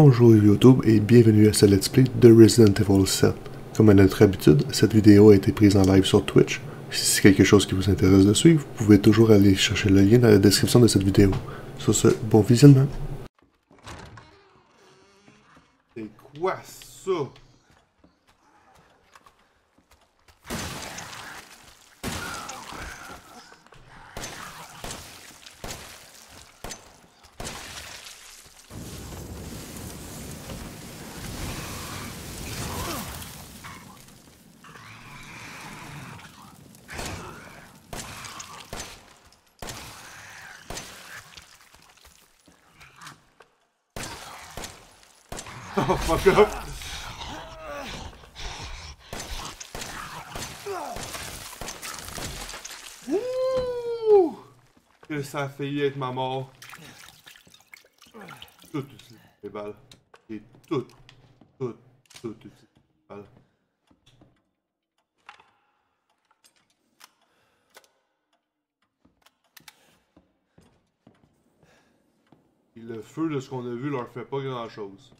Bonjour YouTube et bienvenue à ce Let's Play de Resident Evil 7. Comme à notre habitude, cette vidéo a été prise en live sur Twitch. Si c'est quelque chose qui vous intéresse de suivre, vous pouvez toujours aller chercher le lien dans la description de cette vidéo. Sur ce, bon visionnement. C'est quoi ça? Oh fuck up! Ouh! Que ça a failli être ma mort. Tout utilisé les balles. Et tout, tout, tout utilisé les balles. Et le feu de ce qu'on a vu leur fait pas grand chose.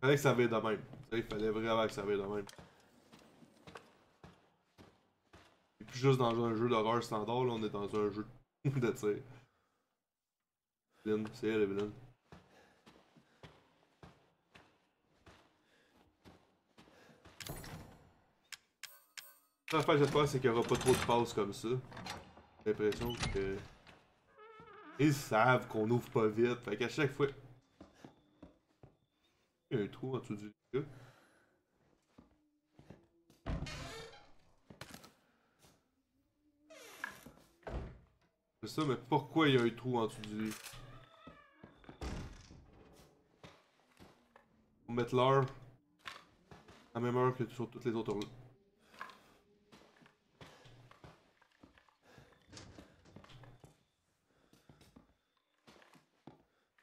Fallait que ça vienne de même. Il fallait vraiment que ça vienne de même. Et plus juste dans un jeu d'horreur standard, là, on est dans un jeu de tir. C'est elle, Evelyn. La fin j'espère, c'est qu'il n'y aura pas trop de passes comme ça. J'ai l'impression que. Ils savent qu'on ouvre pas vite. Fait qu'à chaque fois. Il y a un trou en dessous du gars. C'est ça, mais pourquoi il y a un trou en dessous du lit? Faut mettre l'heure à la même heure que sur toutes les autres heures.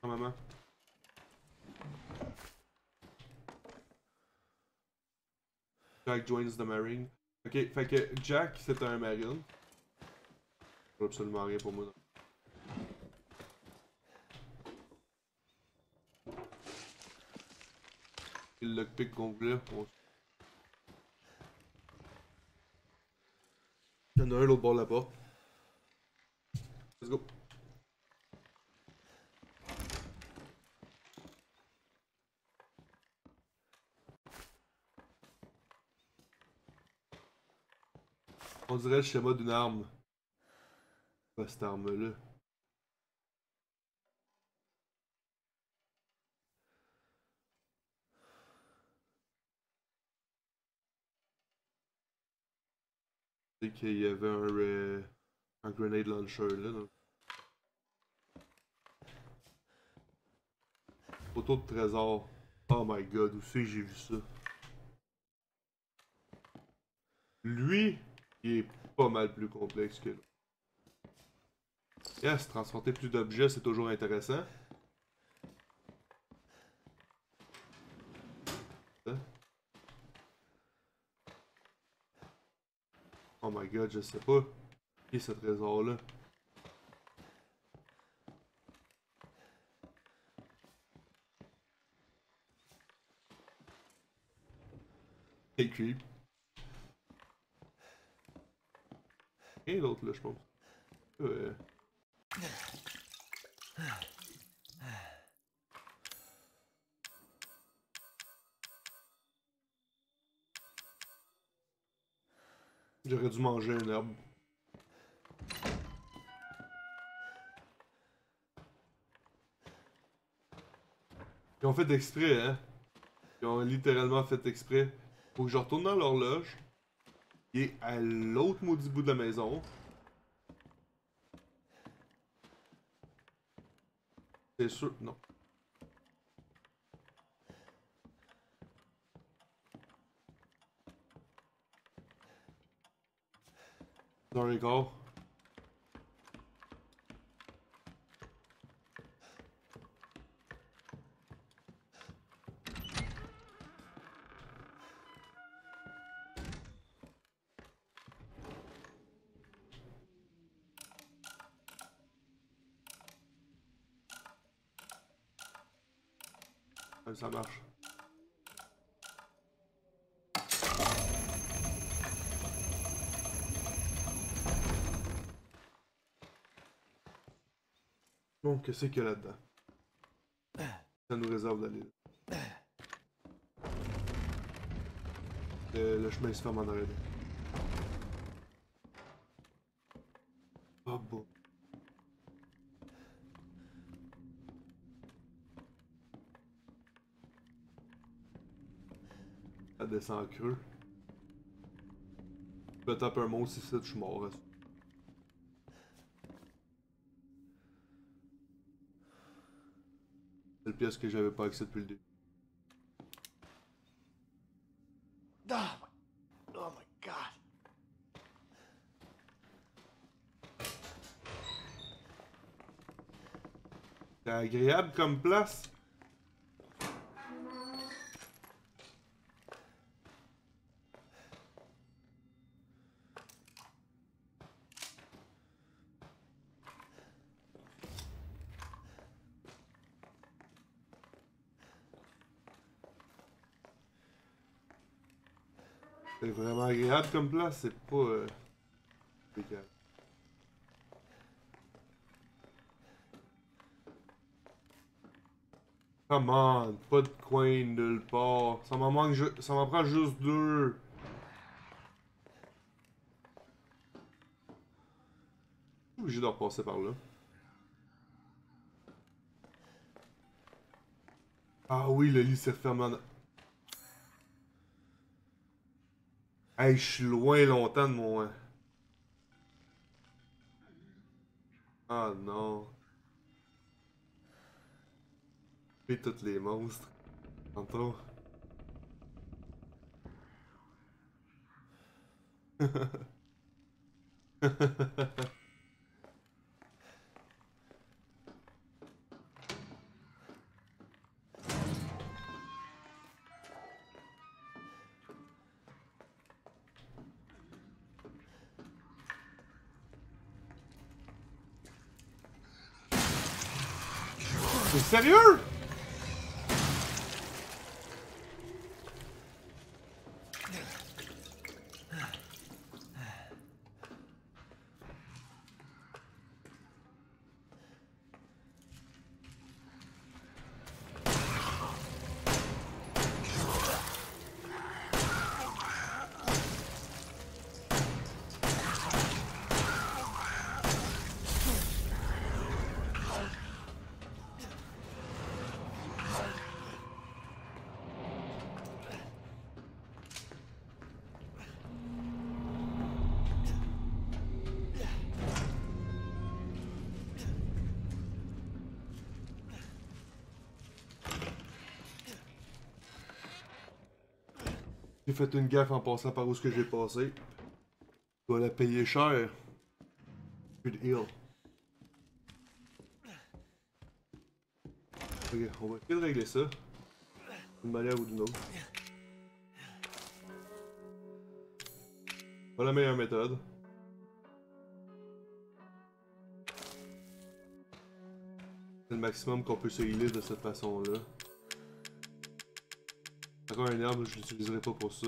Ah, maman. Joins the Marine. Ok, fait que Jack, c'est un Marine. Absolument rien pour moi. non. Le lockpick qu'on voulait, on... Il y en a un l'autre bord là-bas. Let's go. On dirait le schéma d'une arme. Pas cette arme-là. C'est qu'il y avait un, euh, un grenade launcher là. Donc. Photo de trésor. Oh my god, où c'est que j'ai vu ça? Lui, est pas mal plus complexe que l'autre. Yes, transporter plus d'objets, c'est toujours intéressant. Hein? Oh my god, je sais pas. Qui est ce trésor-là? Hey, creep. Rien d'autre là, je pense. Euh... J'aurais dû manger une herbe. Ils ont fait exprès, hein? Ils ont littéralement fait exprès. Faut que je retourne dans l'horloge. À l'autre maudit bout de la maison. C'est sûr, non. You go. Ça marche. Bon, qu'est-ce qu'il a là-dedans? Ça nous réserve d'aller. Le, le chemin se ferme en arrière. Oh bon. Ça descend en creux. Je me tape un monstre ici, je suis mort. C'est le pièce que j'avais pas accès depuis le début. My, oh my god. C'est agréable comme place? C'est comme place, c'est pas... Euh... Come on, pas de coin nulle part. Ça m'en manque, ça m'en prend juste deux. Obligé de repasser par là? Ah oui, le lit s'est refermé en... Hey, je suis loin longtemps de euh. Ah non. Et tous les monstres. Tantôt. T'es fait une gaffe en passant par où ce que j'ai passé. Je dois la payer cher. De heal. Ok, on va essayer de régler ça. D'une manière ou d'une autre. Pas la meilleure méthode. C'est le maximum qu'on peut se healer de cette façon-là. Un arbre, je l'utiliserai pas pour ça.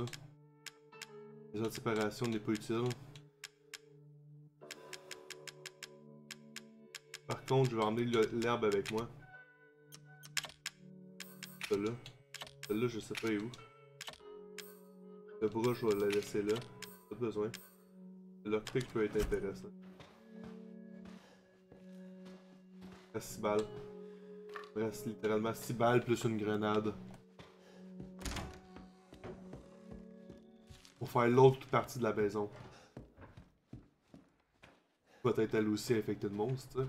Les séparations n'est pas utile. Par contre, je vais emmener l'herbe avec moi. Celle-là. Celle-là, je sais pas où. Le bras, je vais la laisser là. Pas besoin. Le lockpick peut être intéressant. Reste 6 balles. Il Reste littéralement 6 balles plus une grenade. Faire l'autre partie de la maison. Peut-être elle aussi infectée de monstres,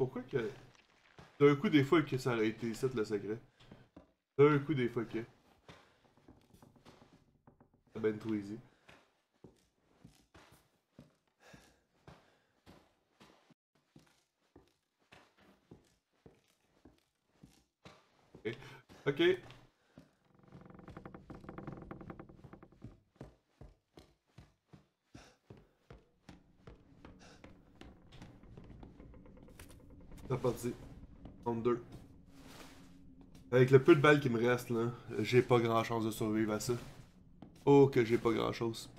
pourquoi que. D'un coup, des fois que ça aurait été ça le secret? D'un coup, des fois que. Ben trop easy. Ok. C'est parti. 32. Avec le peu de balles qui me reste là, j'ai pas grand chance de survivre à ça. Oh que j'ai pas grand chose.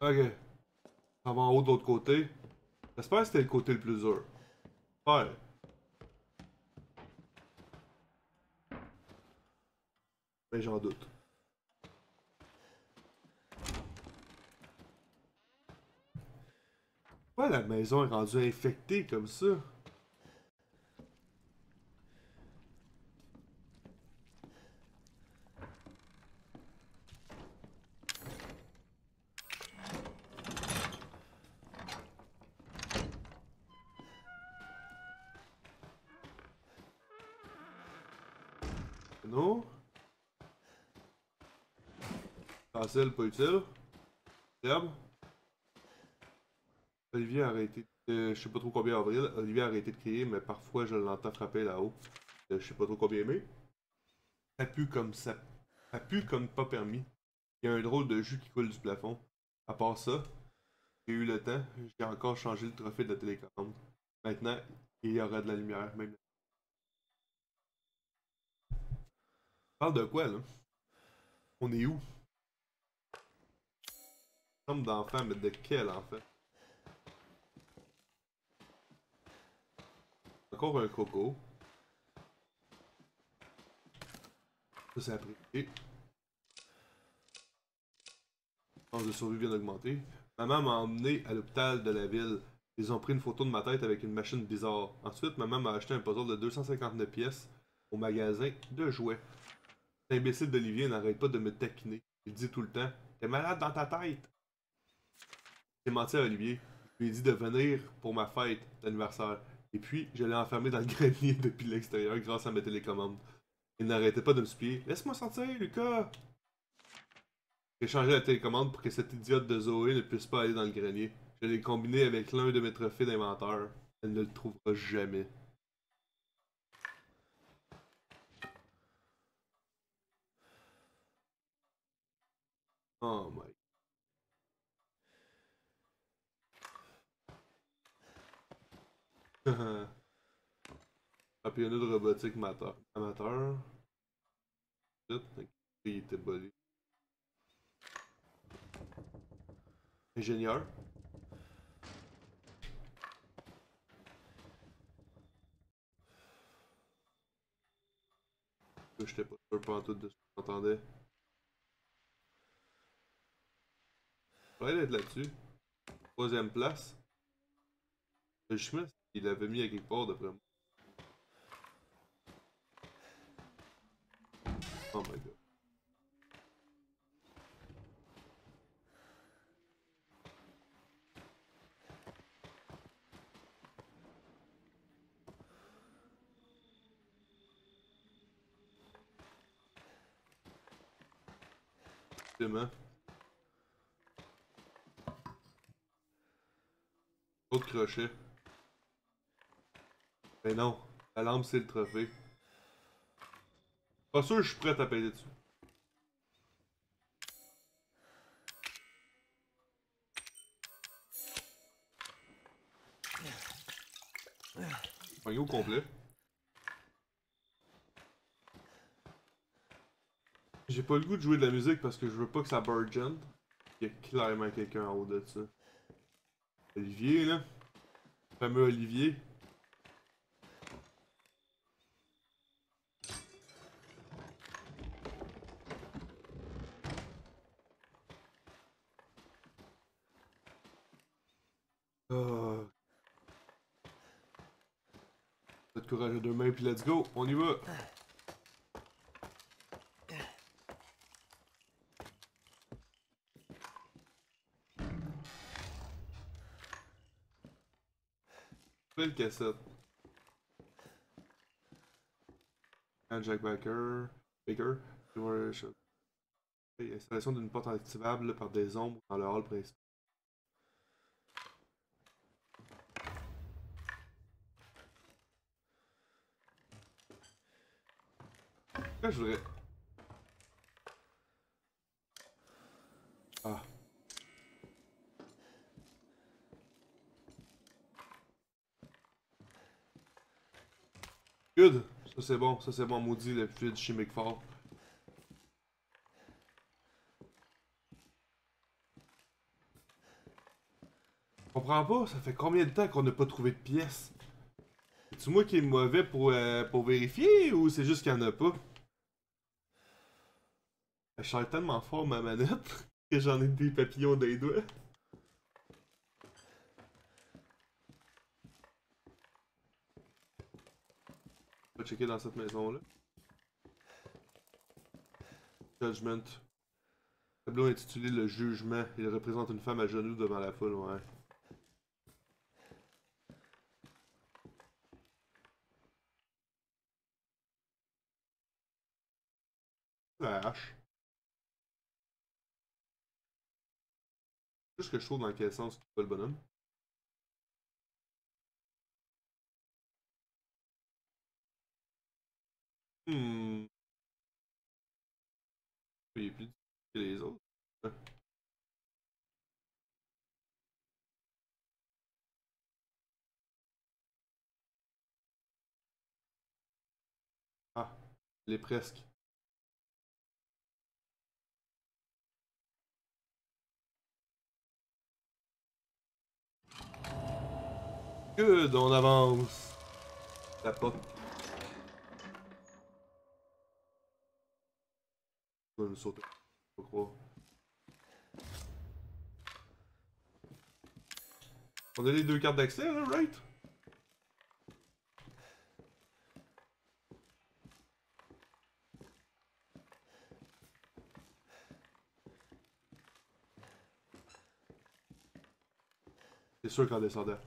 Ok. Ça va en haut de l'autre côté. J'espère que c'était le côté le plus dur. Ouais. Mais j'en doute. Pourquoi la maison est rendue infectée comme ça? Non? Facile, pas utile. Herbe. Olivier a arrêté. euh, je sais pas trop combien avril. Olivier a arrêté de crier, mais parfois je l'entends frapper là-haut. Euh, je sais pas trop combien mais. Ça pue comme ça. Ça pue comme pas permis. Il y a un drôle de jus qui coule du plafond. À part ça, j'ai eu le temps. J'ai encore changé le trophée de la télécommande. Maintenant, il y aura de la lumière. Parle de quoi là? On est où? Chambre d'enfant, mais de quel enfant? Un coco. Ça, après. Et... Chance de survie vient d'augmenter. Maman m'a emmené à l'hôpital de la ville. Ils ont pris une photo de ma tête avec une machine bizarre. Ensuite, maman m'a acheté un puzzle de 259 pièces au magasin de jouets. Cet imbécile d'Olivier n'arrête pas de me taquiner. Il dit tout le temps T'es malade dans ta tête J'ai menti à Olivier. Je lui ai dit de venir pour ma fête d'anniversaire. Et puis, je l'ai enfermé dans le grenier depuis l'extérieur grâce à mes télécommandes. Il n'arrêtait pas de me supplier Laisse-moi sortir, Lucas J'ai changé la télécommande pour que cette idiote de Zoé ne puisse pas aller dans le grenier. Je l'ai combiné avec l'un de mes trophées d'inventeur. Elle ne le trouvera jamais. Oh my. Championnat de robotique amateur. Il était bolé. Ingénieur. Je j'étais pas sûr tout de ce que j'entendais. Faudrait être là-dessus. Troisième place. Le il l'avait mis à quelque part d'après moi. Oh my god. Demain. Autre crochet. Mais non, la lampe c'est le trophée. Pas sûr que je suis prêt à payer dessus. Pogné au complet. J'ai pas le goût de jouer de la musique parce que je veux pas que ça burgeon. Il y a clairement quelqu'un en haut de ça. Olivier, là. Le fameux Olivier. Ah. Faites courage à deux mains puis let's go, on y va. Belle cassette. And Jack Baker. Baker. Installation d'une porte activable par des ombres dans le hall principal. Je voudrais. Ah. Good! Ça c'est bon, ça c'est bon, maudit le fluide chimique fort. Je comprends pas, ça fait combien de temps qu'on n'a pas trouvé de pièces? C'est moi qui est mauvais pour, euh, pour vérifier ou c'est juste qu'il y en a pas? Je sens tellement fort ma manette que j'en ai des papillons les doigts. On va checker dans cette maison-là. Judgment. Tableau intitulé Le Jugement. Il représente une femme à genoux devant la foule, ouais. La hache. Juste que je dans quel sens va le bonhomme? Hmm. Il est plus difficile que les autres. Ah, il est presque. Good, on avance. La croire. On a les deux cartes d'accès, là, right? C'est sûr qu'en descendant.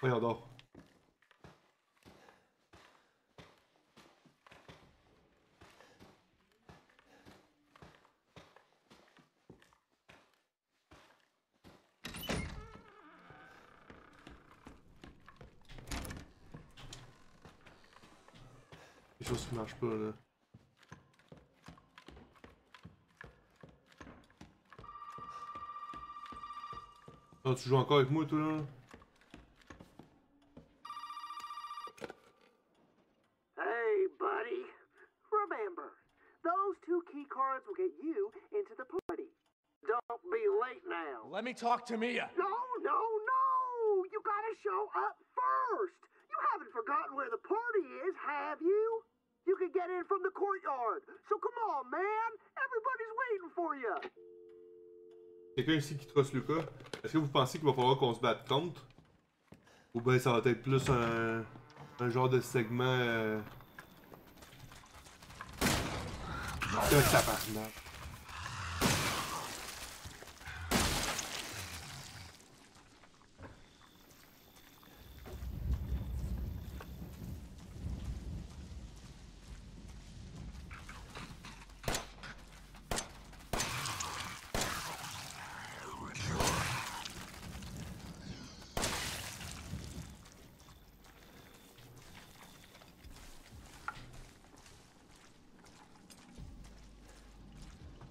Voyons donc. Les choses qui marchent pas là. Ah, tu joues encore avec moi toi là? Me talk to Mia. No, no, no! You gotta show up first! You haven't forgotten where the party is, have you? You can get in from the courtyard. So come on, man! Everybody's waiting for you! Quelqu'un ici qui trosse Lucas. Est-ce que vous pensez qu'il va falloir qu'on se batte contre? Ou bien ça va être plus un, un genre de segment. Euh... De tabarnak.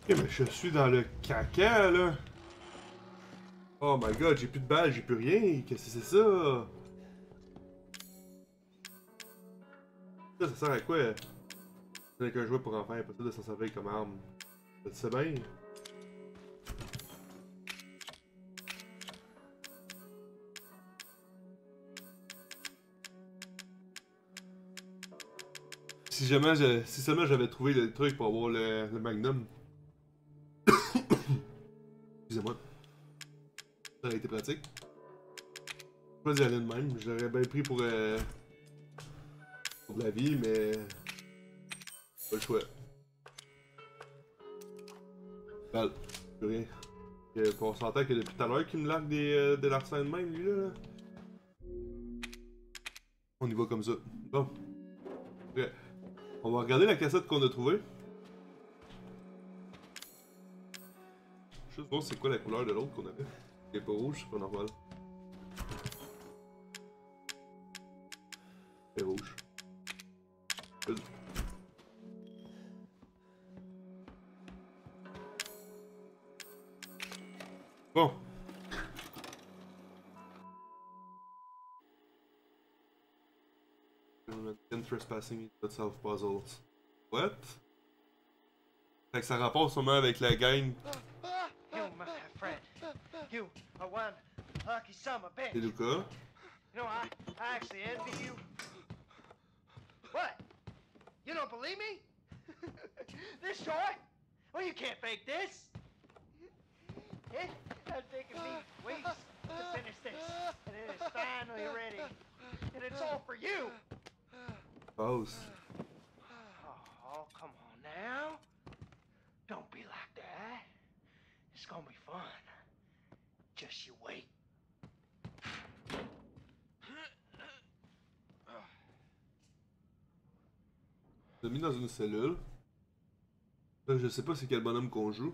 Mais je suis dans le caca là. Oh my god, j'ai plus de balles, j'ai plus rien. Qu'est-ce que c'est ça? Ça, ça sert à quoi? C'est qu'un jouet pour enfants, impossible de s'en servir comme arme? Tu sais bien? Si jamais, si seulement j'avais trouvé le truc pour avoir le magnum. Excusez-moi. Ça aurait été pratique. Je vais aller de même. Je l'aurais bien pris pour, euh, pour la vie, mais. Pas le choix. Balle. Plus rien. On s'entend que depuis tout à l'heure qu'il me largue des, euh, de l'arsène de même, lui là. On y va comme ça. Bon. On va regarder la cassette qu'on a trouvée. Juste voir c'est quoi la couleur de l'autre qu'on avait. Elle est pas rouge, c'est pas normal. Elle est rouge. Bon. Trespassing solve puzzles. What? Fait que ça rapporte sûrement avec la gang of a bitch. You know, I, I actually envy you. What? You don't believe me? this toy? Well, you can't fake this. It has taken me weeks to finish this, and it is finally ready. And it's all for you. Pause. L'a mis dans une cellule. Je sais pas c'est quel bonhomme qu'on joue.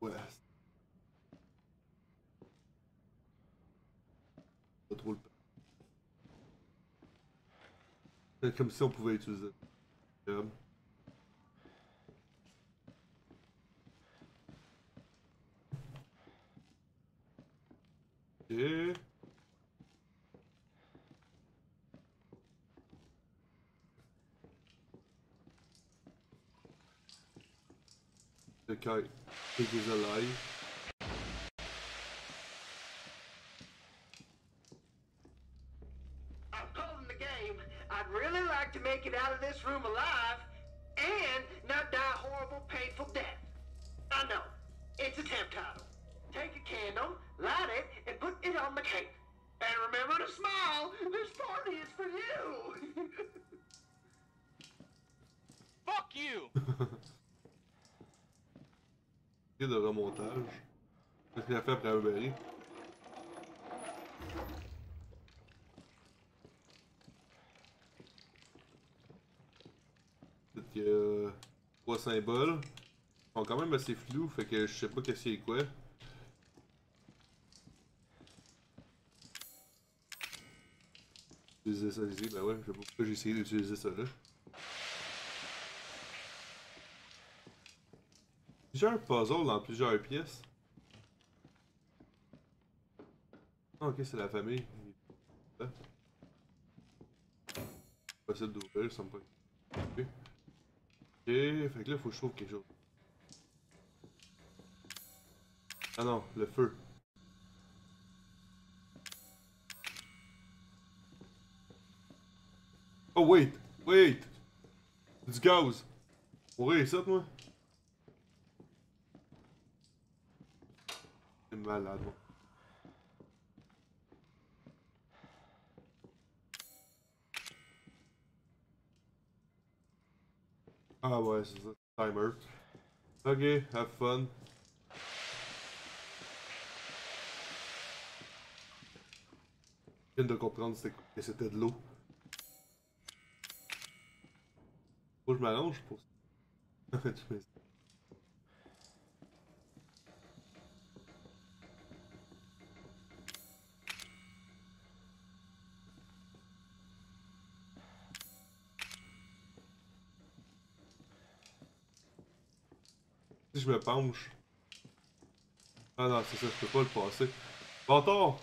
Ouais. Pas trop le comme si on pouvait utiliser. Le guy is alive. I've called in the game. I'd really like to make it out of this room alive Qu'est-ce qu'il a fait après Avery? Peut-être qu'il a trois symboles. Ils sont quand même assez flous, fait que je sais pas qu'est-ce a quoi. Utiliser ça ici, ben ouais, je sais pas pourquoi j'ai essayé d'utiliser ça là. Plusieurs puzzles dans plusieurs pièces. Ah, ok, c'est la famille. Possible d'ouvrir, ça me pas. Ok. Fait que là, faut que je trouve quelque chose. Ah non, le feu. Oh, wait! Wait! Du gaz! Mourir ça, moi? Malade. Ah ouais, c'est ça. Timer. Ok, have fun. Je viens de comprendre que c'était de l'eau. Faut que je m'allonge pour ça. Si je me penche. Ah non, c'est ça, je peux pas le passer. Bâtard!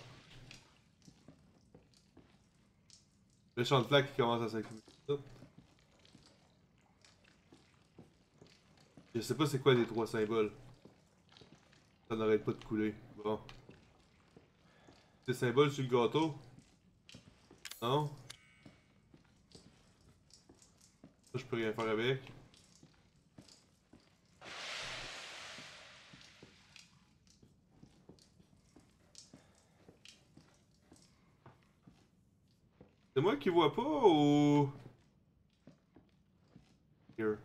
Le champ de flaque qui commence à s'accumuler. Je sais pas c'est quoi les trois symboles. Ça n'arrête pas de couler. Bon. Des symboles sur le gâteau? Non? Ça, je peux rien faire avec. C'est moi qui vois pas ou... Here.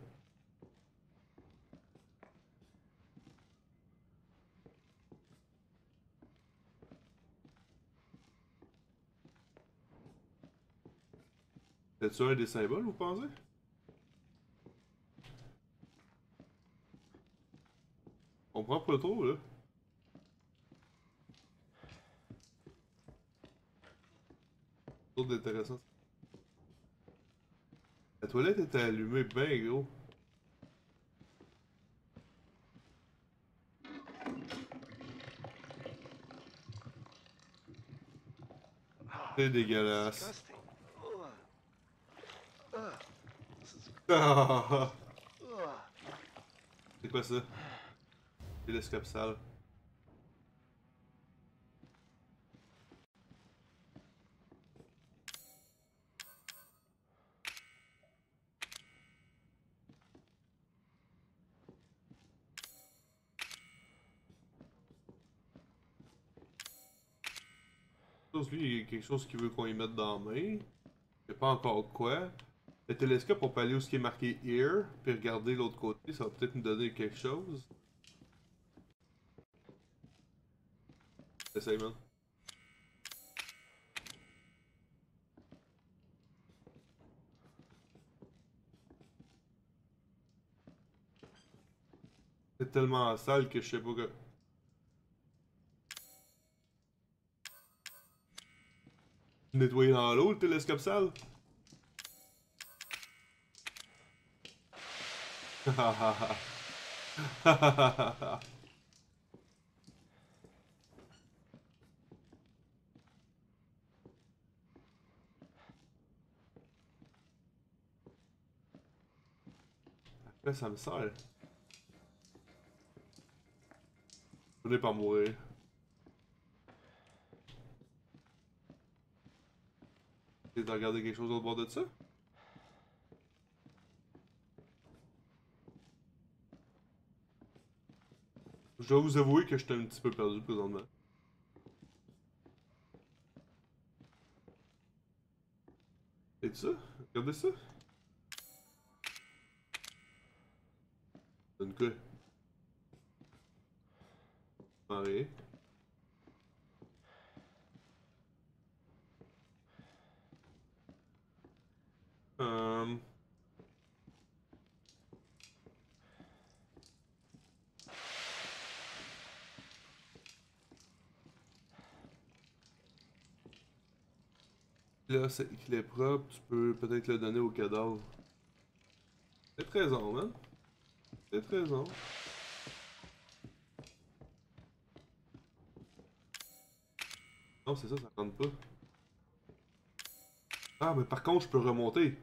C'est-tu un des symboles, vous pensez? On prend pas trop, là. D'intéressant. La toilette était allumée bien gros. C'est dégueulasse. C'est quoi ça? Télescope sale. Lui, il y a quelque chose qu'il veut qu'on y mette dans la main. Je sais pas encore quoi. Le télescope, on peut aller où ce qui est marqué Here, puis regarder l'autre côté, ça va peut-être nous donner quelque chose. Essaye, man. C'est tellement sale que je sais pas que. Nettoyer dans l'eau le télescope sale? Après, ça me sert. Je n'ai pas mourir. Essayer de regarder quelque chose au bord de ça? Je dois vous avouer que j'étais un petit peu perdu présentement. C'est ça? Regardez ça. Donne quoi? Pareil. Qu'il est propre, tu peux peut-être le donner au cadavre. C'est raison, man. C'est raison. Non, c'est ça, ça rentre pas. Ah, mais par contre, je peux remonter.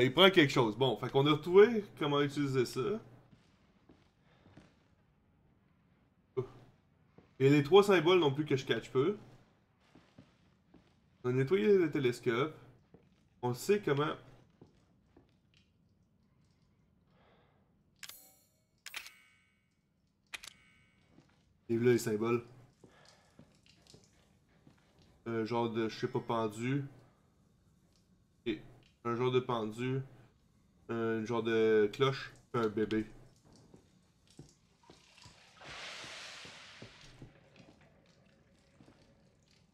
Il prend quelque chose. Bon, fait qu'on a retrouvé comment utiliser ça. Et les trois symboles non plus que je catch peu. On a nettoyé le télescope. On sait comment. Et les symboles. Un genre de, je sais pas, pendu. Un genre de pendu. Un genre de cloche. Un bébé.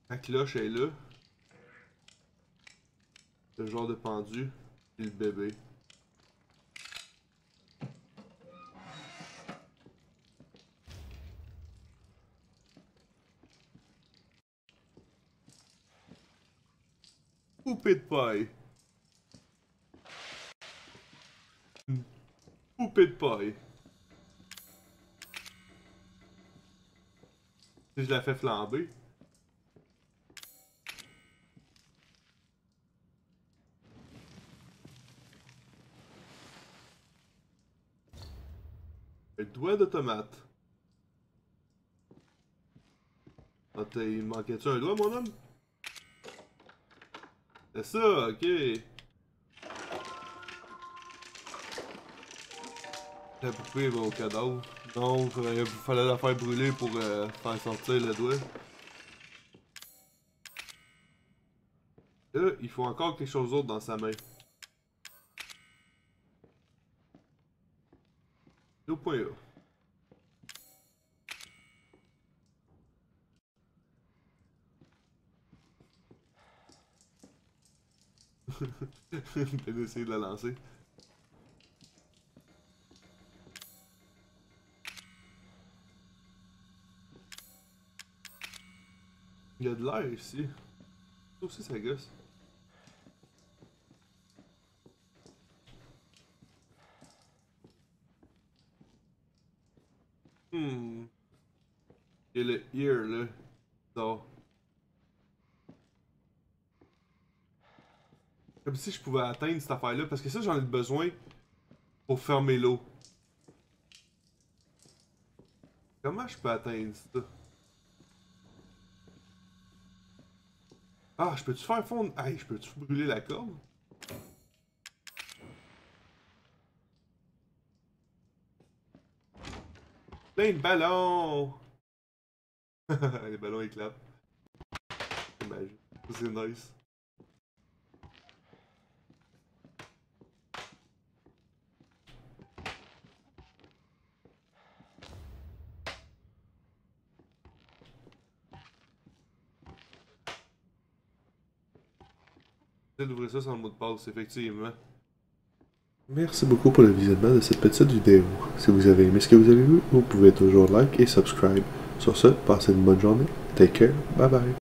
La cloche est là. Le genre de pendu. Et le bébé. Poupée de paille. De. Si je la fais flamber. Le doigt de tomate. Ah, il manquait-tu un doigt, mon homme? C'est ça, ok. La poupée va au cadavre. Non, il fallait la faire brûler pour euh, faire sortir le doigt. Là, il faut encore quelque chose d'autre dans sa main. Deux points là. Peut-être essayer de la lancer. Il y a de l'air ici. Ça aussi, ça gosse. Hmm. A le ear là. Ça. Comme si je pouvais atteindre cette affaire-là, parce que ça, j'en ai besoin pour fermer l'eau. Comment je peux atteindre ça? Ah, je peux-tu faire fondre... Hey, je peux-tu brûler la corde? Plein de ballons! Les ballons éclatent. C'est magique. C'est nice. D'ouvrir ça sans mot de passe, effectivement. Merci beaucoup pour le visionnement de cette petite vidéo. Si vous avez aimé ce que vous avez vu, vous pouvez toujours like et subscribe. Sur ce, passez une bonne journée. Take care. Bye bye.